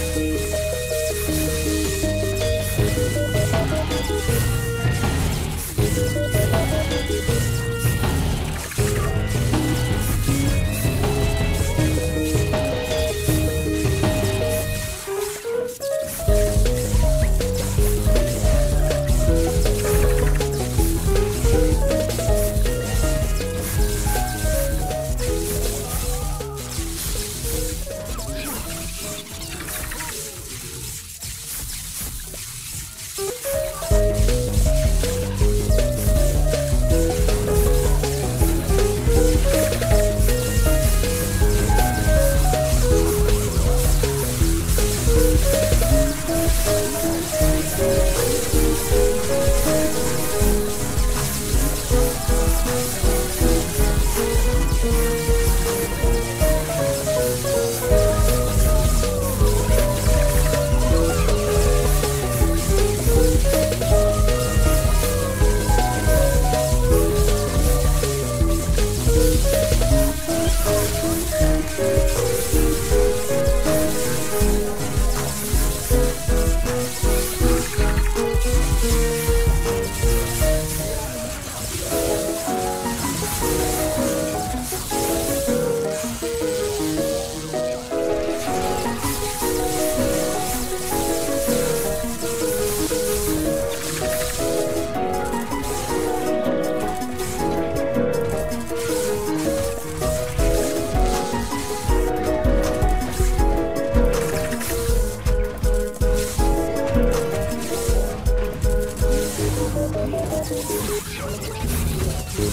Bye.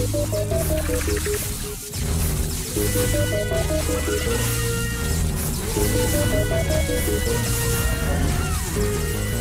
Thank you.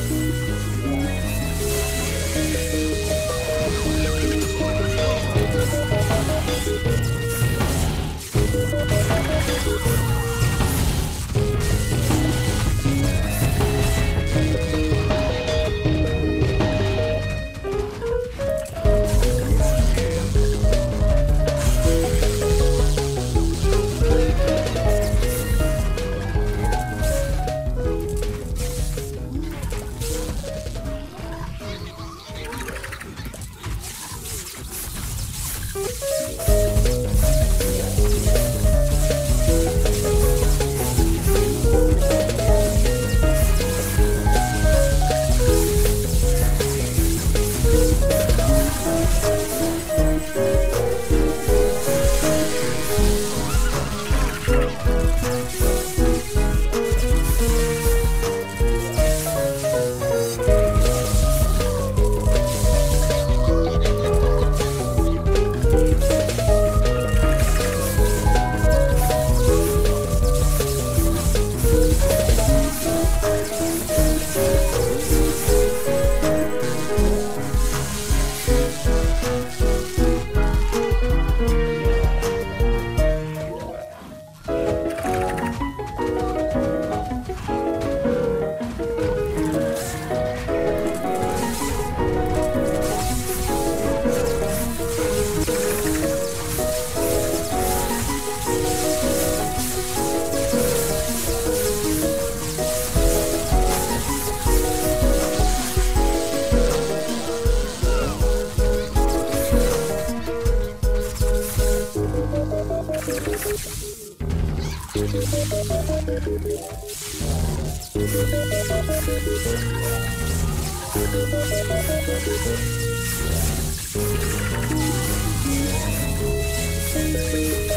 Thank you.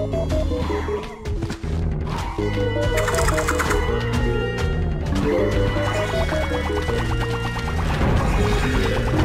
Thank you.